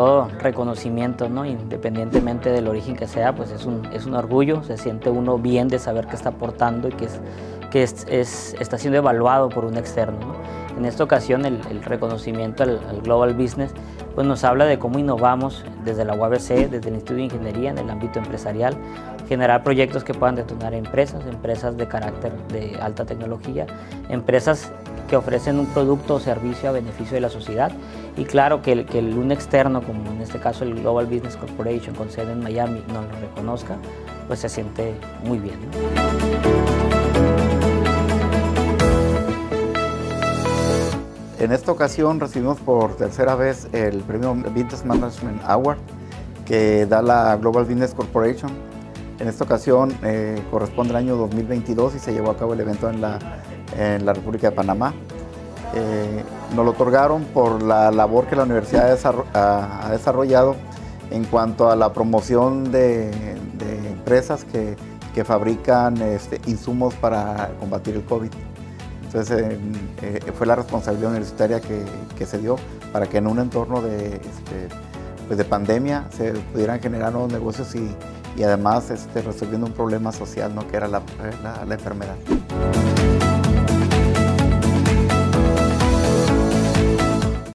todo reconocimiento, ¿no? independientemente del origen que sea, pues es un, es un orgullo, se siente uno bien de saber que está aportando y que, es, que es, está siendo evaluado por un externo. En esta ocasión el, reconocimiento al, Global Business pues nos habla de cómo innovamos desde la UABC, desde el Instituto de Ingeniería en el ámbito empresarial, generar proyectos que puedan detonar empresas, empresas de carácter de alta tecnología, empresas que ofrecen un producto o servicio a beneficio de la sociedad y claro que, un externo, como en este caso el Global Business Corporation con sede en Miami, nos lo reconozca, pues se siente muy bien. En esta ocasión recibimos por tercera vez el premio Business Management Award que da la Global Business Corporation. En esta ocasión eh, corresponde al año 2022 y se llevó a cabo el evento en la República de Panamá. Eh, nos lo otorgaron por la labor que la universidad ha desarrollado en cuanto a la promoción de, empresas que, fabrican este, insumos para combatir el COVID. Entonces eh, fue la responsabilidad universitaria que, se dio para que en un entorno de, este, pues de pandemia se pudieran generar nuevos negocios y, además este, resolviendo un problema social ¿no? que era la, la enfermedad.